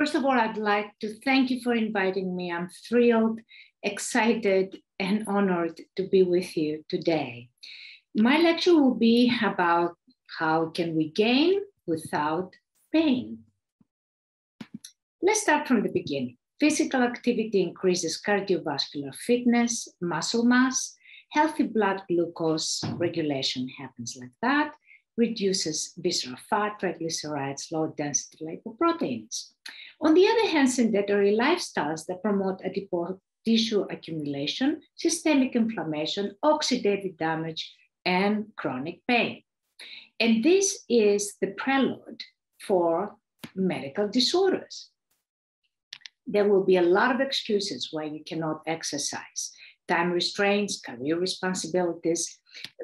First of all, I'd like to thank you for inviting me. I'm thrilled, excited, and honored to be with you today. My lecture will be about how can we gain without pain. Let's start from the beginning. Physical activity increases cardiovascular fitness, muscle mass, healthy blood glucose regulation happens like that, reduces visceral fat, triglycerides, low density lipoproteins. On the other hand, sedentary lifestyles that promote adipose tissue accumulation, systemic inflammation, oxidative damage, and chronic pain. And this is the prelude for medical disorders. There will be a lot of excuses why you cannot exercise time restraints, career responsibilities.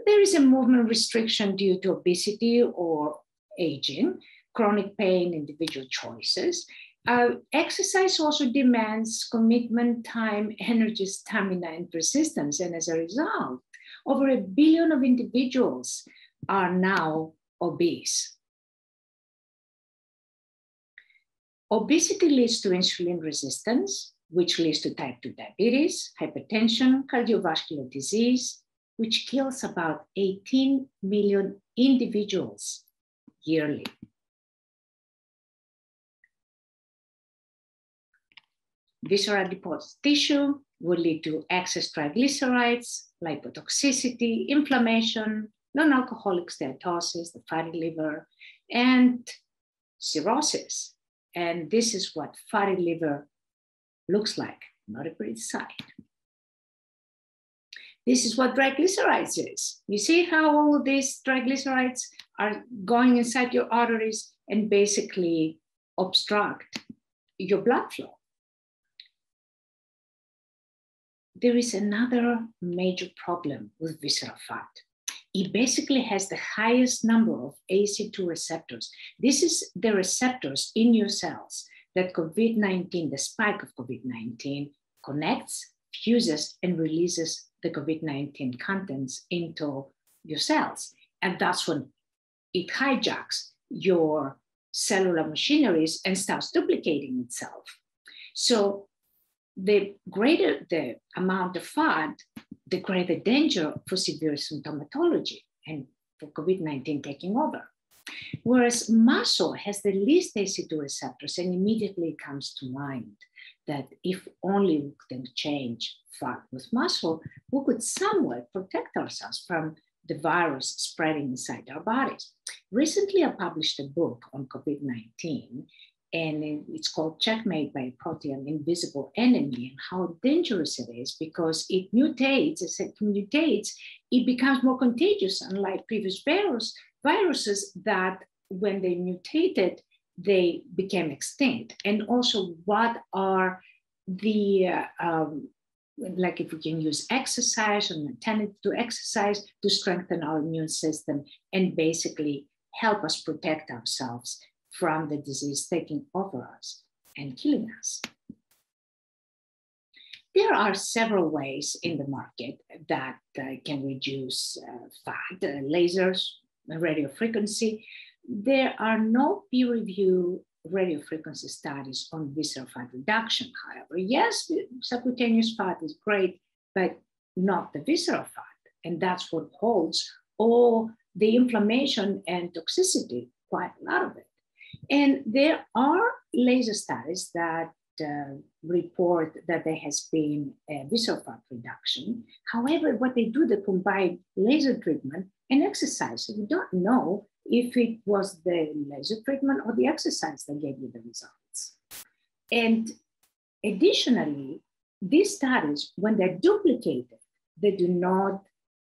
There is a movement restriction due to obesity or aging, chronic pain, individual choices, uh, exercise also demands commitment, time, energy, stamina, and persistence. And as a result, over a billion of individuals are now obese. Obesity leads to insulin resistance, which leads to type 2 diabetes, hypertension, cardiovascular disease, which kills about 18 million individuals yearly. Visceral adipose tissue will lead to excess triglycerides, lipotoxicity, inflammation, non-alcoholic steatosis, the fatty liver, and cirrhosis. And this is what fatty liver looks like, not a pretty sight. This is what triglycerides is. You see how all these triglycerides are going inside your arteries and basically obstruct your blood flow. There is another major problem with visceral fat. It basically has the highest number of ACE2 receptors. This is the receptors in your cells that COVID 19, the spike of COVID 19, connects, fuses, and releases the COVID 19 contents into your cells. And that's when it hijacks your cellular machineries and starts duplicating itself. So the greater the amount of fat, the greater danger for severe symptomatology and for COVID 19 taking over. Whereas muscle has the least ACE2 receptors, and immediately comes to mind that if only we could change fat with muscle, we could somewhat protect ourselves from the virus spreading inside our bodies. Recently, I published a book on COVID 19, and it's called checkmate by a protein invisible enemy and how dangerous it is because it mutates as it mutates it becomes more contagious unlike previous virus, viruses that when they mutated they became extinct. And also what are the uh, um, like if we can use exercise and intended to exercise to strengthen our immune system and basically help us protect ourselves from the disease taking over us and killing us. There are several ways in the market that uh, can reduce uh, fat, uh, lasers, radio frequency. There are no peer reviewed radio frequency studies on visceral fat reduction, however. Yes, subcutaneous fat is great, but not the visceral fat. And that's what holds all the inflammation and toxicity, quite a lot of it. And there are laser studies that uh, report that there has been a visceral fat reduction. However, what they do, they combine laser treatment and exercise. So we don't know if it was the laser treatment or the exercise that gave you the results. And additionally, these studies, when they're duplicated, they do not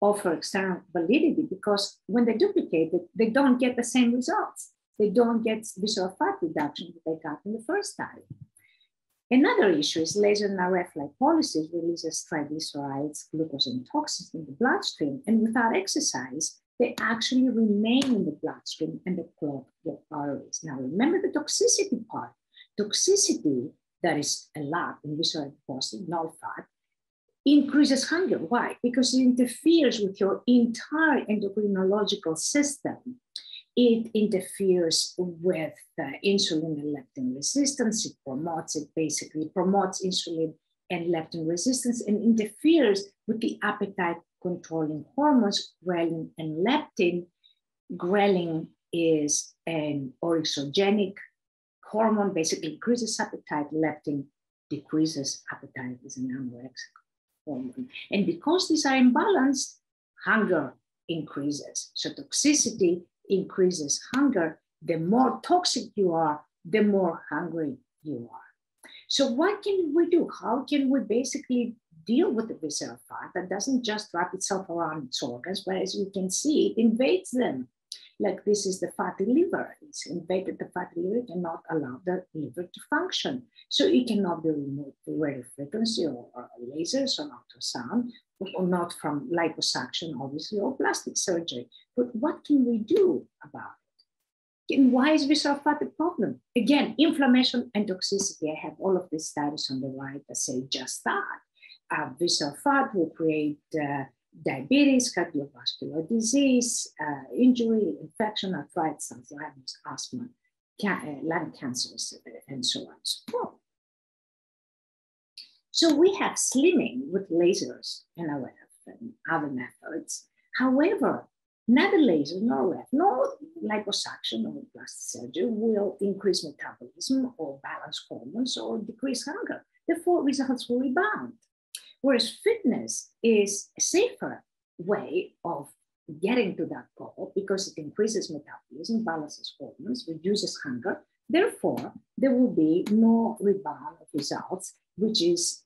offer external validity because when they're duplicated, they don't get the same results they don't get visceral fat reduction that they got in the first study. Another issue is laser NRF lipolysis releases triglycerides, glucose, and toxins in the bloodstream. And without exercise, they actually remain in the bloodstream and they clog the arteries. Now, remember the toxicity part. Toxicity, that is a lot in visceral deposit, no fat, increases hunger. Why? Because it interferes with your entire endocrinological system It interferes with insulin and leptin resistance. It promotes it basically promotes insulin and leptin resistance and interferes with the appetite controlling hormones, ghrelin and leptin. Ghrelin is an orexigenic hormone, basically increases appetite. Leptin decreases appetite, is an anorexic hormone. And because these are imbalanced, hunger increases. So toxicity increases hunger. The more toxic you are, the more hungry you are. So what can we do? How can we basically deal with the visceral fat that doesn't just wrap itself around its organs, but as we can see, it invades them. Like this is the fatty liver. It's invaded the fatty liver, cannot allow the liver to function. So it cannot be removed through radio frequency or, or lasers or ultrasound, not from liposuction, obviously, or plastic surgery. But what can we do about it? And why is visceral fat a problem? Again, inflammation and toxicity. I have all of these studies on the right that say just that. Uh, visceral fat will create uh, diabetes, cardiovascular disease, uh, injury, infection, arthritis, Alzheimer's, asthma, uh, lung cancers, and so on and so forth. So we have slimming with lasers and other methods. However, neither laser nor RF nor liposuction or plastic surgery will increase metabolism or balance hormones or decrease hunger. Therefore, results will rebound. Whereas fitness is a safer way of getting to that goal because it increases metabolism, balances hormones, reduces hunger. Therefore, there will be no rebound of results, which is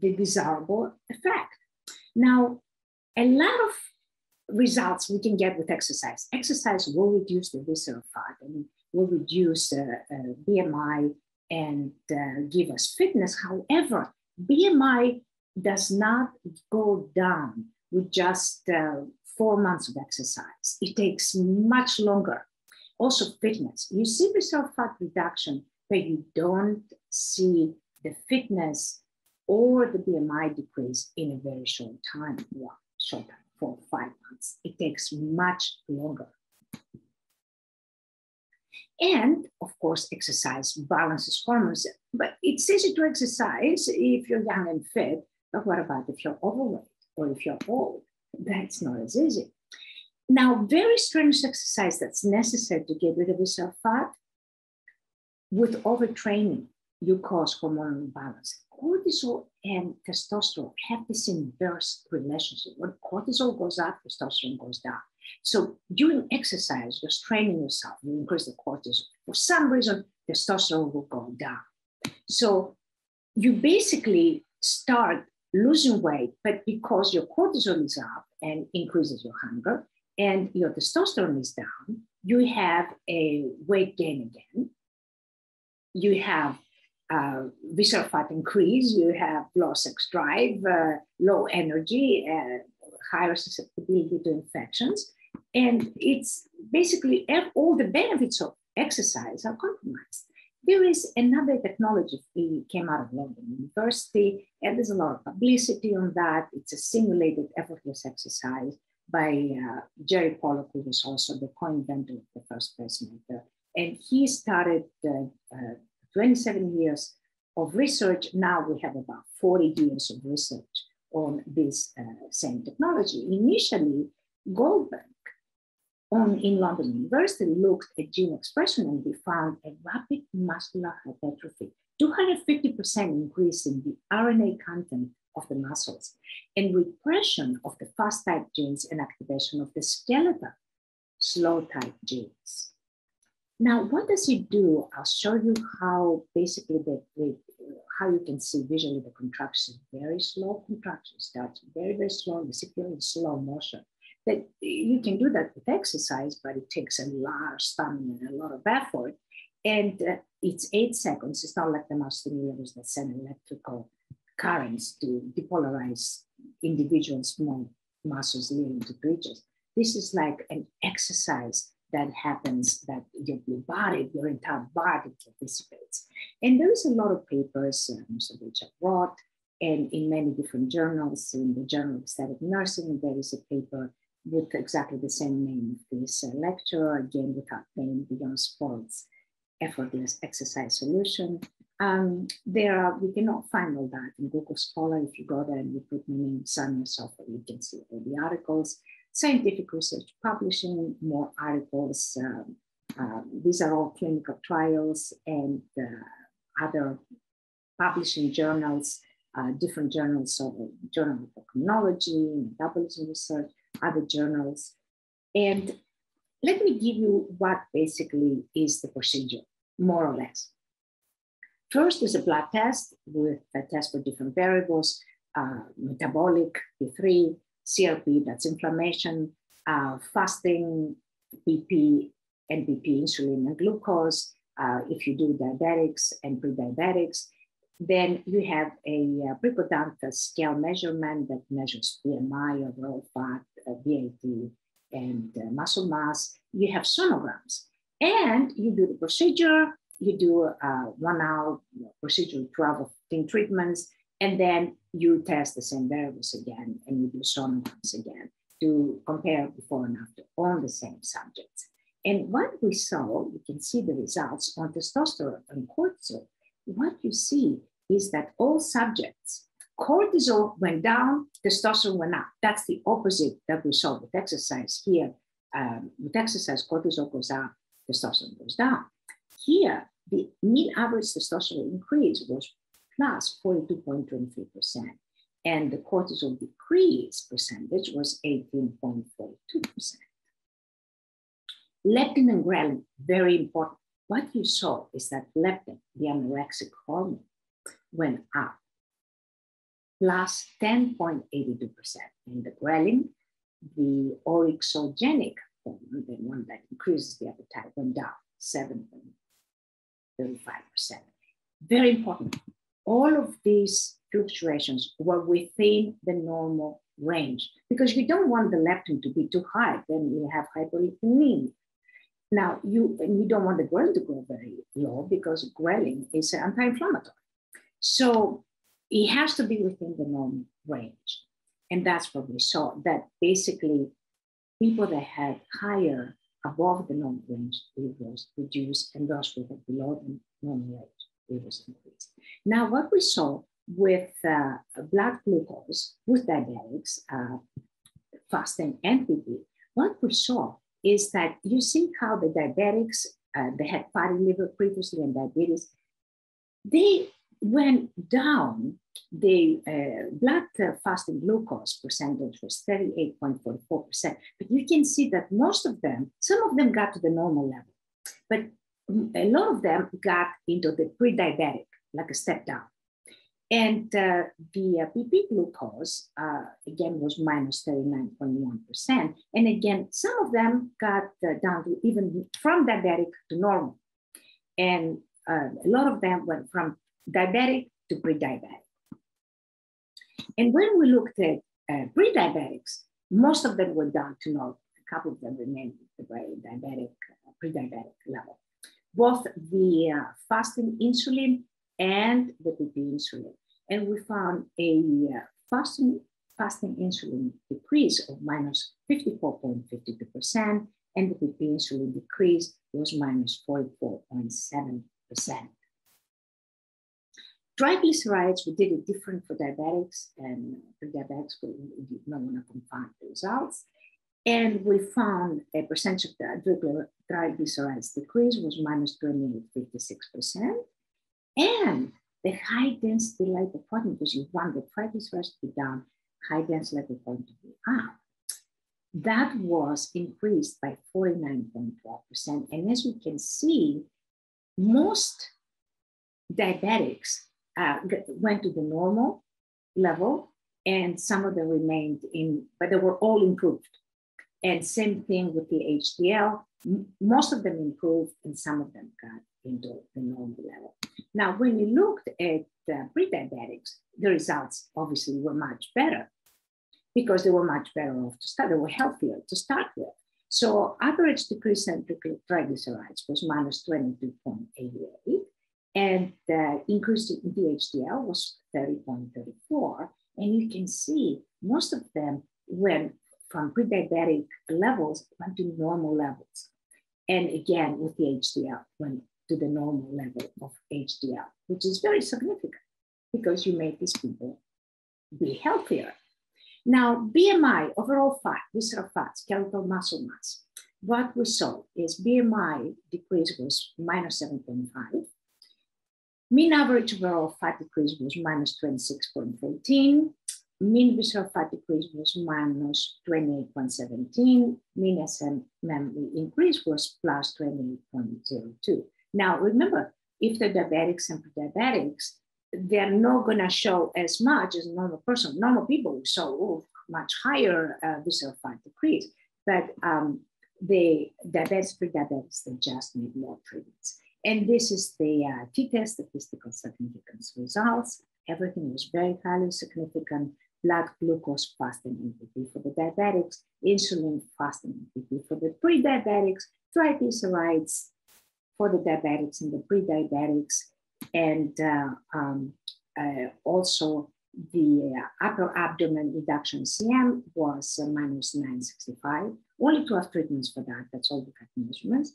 the desirable effect. Now, a lot of results we can get with exercise. Exercise will reduce the visceral fat and will reduce uh, uh, BMI and uh, give us fitness. However, BMI does not go down with just uh, four months of exercise. It takes much longer. Also, fitness. You see visceral fat reduction, but you don't see the fitness or the BMI decrease in a very short time. Well, short time, four five months. It takes much longer. And of course, exercise balances hormones. But it's easy to exercise if you're young and fit, but what about if you're overweight or if you're old? That's not as easy. Now, very strenuous exercise that's necessary to get rid of visceral fat, with overtraining, you cause hormonal imbalance. Cortisol and testosterone have this inverse relationship. When cortisol goes up, testosterone goes down. So during exercise, you're straining yourself, you increase the cortisol. For some reason, testosterone will go down. So you basically start losing weight, but because your cortisol is up and increases your hunger and your testosterone is down, you have a weight gain again. You have uh, visceral fat increase, you have low sex drive, uh, low energy, uh, higher susceptibility to infections. And it's basically all the benefits of exercise are compromised. There is another technology that came out of London University, and there's a lot of publicity on that. It's a simulated effortless exercise by uh, Jerry Pollock, who was also the co-inventor of the first pacemaker. And he started uh, uh, 27 years of research. Now we have about 40 years of research on this uh, same technology. Initially, Goldberg on, in London University looked at gene expression and we found a rapid muscular hypertrophy, 250% increase in the RNA content of the muscles, and repression of the fast type genes and activation of the skeletal slow type genes. Now, what does it do? I'll show you how basically the, the how you can see visually the contraction, very slow contraction starts very, very slow, you in slow motion that you can do that with exercise, but it takes a lot of stamina and a lot of effort. And uh, it's eight seconds. It's not like the mouse stimulators that send electrical currents to depolarize individual small muscles leading to creatures. This is like an exercise that happens that your, your body, your entire body participates. And there's a lot of papers, most of which I've brought, and in many different journals. In the Journal of Aesthetic Nursing, there is a paper with exactly the same name of this uh, lecture, again without name beyond sports, effortless exercise solution. Um, there are, we cannot find all that in Google Scholar. If you go there and you put my name, Xanya Sofra, you can see all the articles, scientific research publishing, more articles. Um, uh, these are all clinical trials and uh, other publishing journals, uh, different journals, so Journal of Endocrinology, Metabolism Research, other journals. And let me give you what basically is the procedure, more or less. First is a blood test with a test for different variables, uh, metabolic, T3, CRP, that's inflammation, uh, fasting, BP, NBP, insulin and glucose. Uh, if you do diabetics and pre-diabetics, then you have a uh, Bricodantas scale measurement that measures BMI, overall fat, uh, VAT, and uh, muscle mass. You have sonograms, and you do the procedure. You do a uh, one hour procedure, 12 or 15 treatments, and then you test the same variables again, and you do sonograms again to compare before and after on the same subjects. And what we saw, you can see the results on testosterone and cortisol. What you see is that all subjects, cortisol went down, testosterone went up. That's the opposite that we saw with exercise here. Um, with exercise, cortisol goes up, testosterone goes down. Here, the mean average testosterone increase was plus 42.23%, and the cortisol decrease percentage was 18.42%. Leptin and ghrelin, very important. What you saw is that leptin, the anorexic hormone, went up, plus 10.82%. And the ghrelin, the orexigenic hormone, the one that increases the appetite, went down 7.35%. Very important. All of these fluctuations were within the normal range because you don't want the leptin to be too high, then you have hyperlipidemia. Now, you, you don't want the ghrelin to go very low because ghrelin is anti-inflammatory. So it has to be within the normal range. And that's what we saw, that basically people that had higher above the normal range, it was reduced, and those who had below the normal range, it was increased. Now, what we saw with uh, blood glucose, with diabetics, uh, fasting, and BP, what we saw is that you see how the diabetics, uh, they had fatty liver previously and diabetes, they went down, the uh, blood fasting glucose percentage was 38.44%. But you can see that most of them, some of them got to the normal level, but a lot of them got into the pre-diabetic, like a step down. And uh, the uh, PP glucose, uh, again, was minus 39.1. And again, some of them got uh, down to even from diabetic to normal. And uh, a lot of them went from diabetic to pre-diabetic. And when we looked at uh, pre-diabetics, most of them went down to normal. A couple of them remained at the diabetic, pre-diabetic level. Both the fasting insulin and the PP insulin and we found a uh, fasting, fasting insulin decrease of minus 54.52%, and the PP insulin decrease was minus 44.7%. Triglycerides, we did it different for diabetics, and for diabetics, we did not want to confine the results. And we found a percentage of the triglycerides decrease was minus 28.56%. And the high density lipoprotein, because you want the triglycerides to be down, high density lipoprotein to be up. That was increased by 49.12%. And as we can see, most diabetics uh, went to the normal level, and some of them remained in, but they were all improved. And same thing with the HDL. Most of them improved, and some of them got into the normal level. Now, when we looked at uh, pre-diabetics, the results obviously were much better because they were much better off to start. They were healthier to start with. So average decrease in triglycerides was minus 22.88, and the increase in DHDL was 30.34. And you can see most of them went from pre-diabetic levels went to normal levels. And again, with the HDL, went to the normal level of HDL, which is very significant because you make these people be healthier. Now, BMI, overall fat, visceral fat, skeletal muscle mass, what we saw is BMI decrease was minus 7.5. Mean average overall fat decrease was minus 26.14. Mean visceral fat decrease was minus 28.17. Mean SMM increase was plus 28.02. Now, remember, if the diabetics and pre-diabetics, they're not going to show as much as normal person. Normal people show oh, much higher uh, visceral fat decrease, but um, the diabetics, pre-diabetics, they just need more treatments. And this is the uh, t-test statistical significance results. Everything was very highly significant. Blood glucose fasting NPP for the diabetics, insulin fasting NPP for the pre-diabetics, triglycerides for the diabetics and the pre-diabetics, and uh, um, uh, also the uh, upper abdomen reduction CM was uh, minus 965. Only 12 treatments for that, that's all the cut measurements.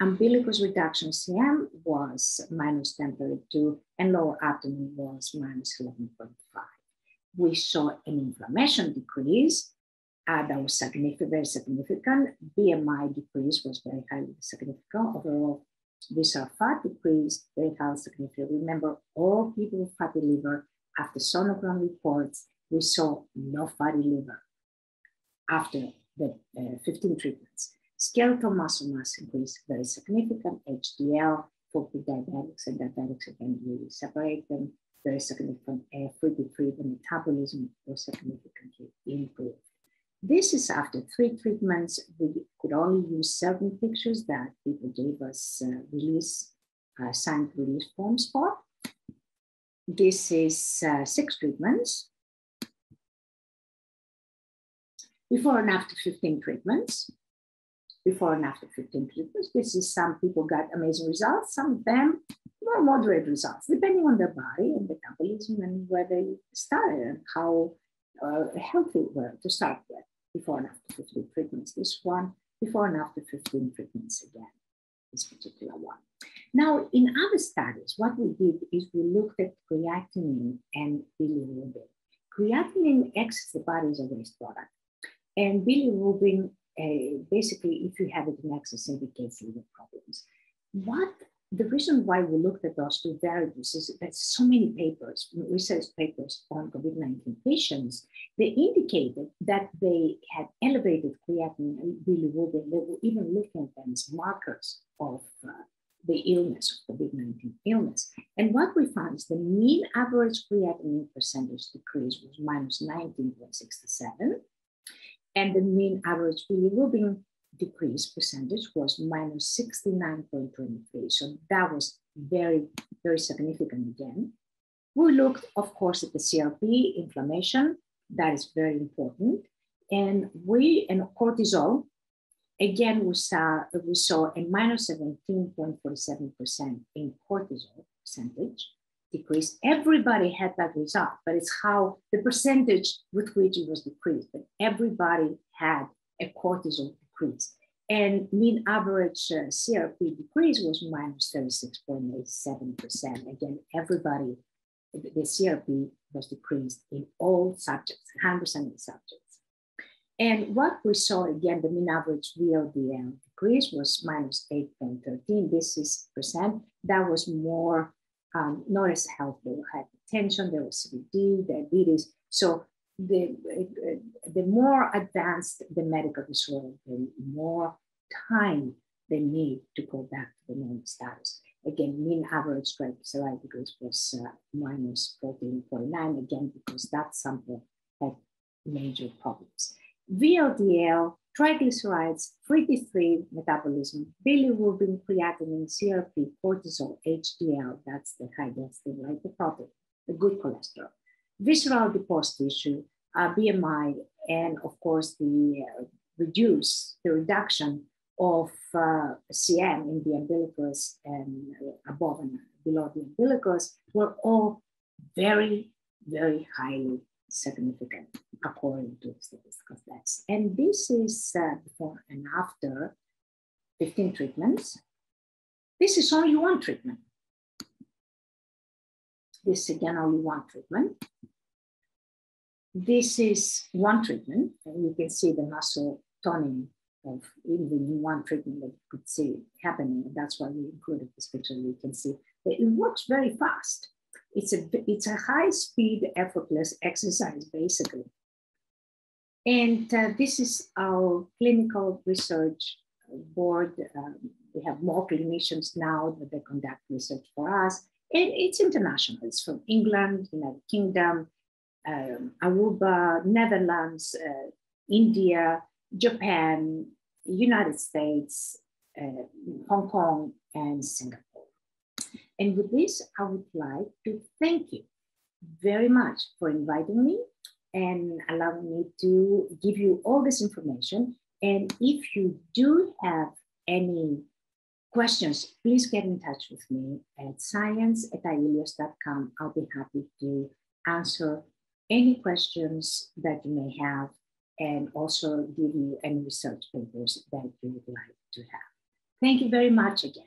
Umbilicus reduction CM was minus 1032 and lower abdomen was minus 11.5. We saw an inflammation decrease uh, that was significant, very significant. BMI decrease was very highly significant. Overall visceral fat decrease, very highly significant. Remember, all people with fatty liver, after sonogram reports, we saw no fatty liver after the uh, 15 treatments. Skeletal muscle mass increase, very significant. HDL for diabetics and diabetics again, really separate them. Very significant. Uh, free the metabolism was significantly improved. This is after three treatments. We could only use certain pictures that people gave us uh, release, uh, signed release forms for. This is uh, six treatments. Before and after 15 treatments. Before and after 15 treatments. This is some people got amazing results, some of them more moderate results, depending on their body and metabolism and where they started and how uh, healthy were to start with before and after 15 treatments. This one, before and after 15 treatments again, this particular one. Now, in other studies, what we did is we looked at creatinine and bilirubin. Creatinine exits the body as a waste product. And bilirubin, basically, if you have it in excess, indicates liver problems. What the reason why we looked at those two variables is that so many papers, research papers on COVID-19 patients, they indicated that they had elevated creatinine and bilirubin. They were even looking at them as markers of uh, the illness, of COVID-19 illness. And what we found is the mean average creatinine percentage decrease was minus 19.67, and the mean average bilirubin decrease percentage was minus 69.23. So that was very, very significant again. We looked, of course, at the CRP inflammation. That is very important. And we, and cortisol, again, we saw, we saw a minus 17.47% in cortisol percentage decrease. Everybody had that result, but it's how the percentage with which it was decreased, but everybody had a cortisol decrease. And mean average uh, CRP decrease was minus 36.87%. Again, everybody, the CRP was decreased in all subjects, 100% of subjects. And what we saw again, the mean average VLDL decrease was minus 8.13. This is percent. That was more, um, not as healthy. they Hypertension, there was CVD, diabetes. So the, the more advanced the medical disorder, the more time they need to go back to the normal status. Again, mean average triglyceride decrease was uh, minus 14.9, again, because that sample had major problems. VLDL, triglycerides, free T3 metabolism, bilirubin, creatinine, CRP, cortisol, HDL, that's the high density lipoprotein, the good cholesterol. Visceral adipose tissue, uh, BMI, and of course the uh, reduce the reduction of uh, CM in the umbilicus and above and below the umbilicus were all very, very highly significant according to statistical stats. And this is uh, before and after 15 treatments. This is only one treatment. This again, only one treatment. This is one treatment, and you can see the muscle toning of even one treatment that you could see happening. And That's why we included this picture. You can see it works very fast. It's a, it's a high speed, effortless exercise, basically. And uh, this is our clinical research board. Um, we have more clinicians now that they conduct research for us. And it's international. It's from England, United Kingdom, um, Aruba, Netherlands, uh, India, Japan, United States, uh, Hong Kong, and Singapore. And with this, I would like to thank you very much for inviting me and allowing me to give you all this information. And if you do have any questions, please get in touch with me at science at iellios.com. I'll be happy to answer any questions that you may have and also give you any research papers that you would like to have. Thank you very much again.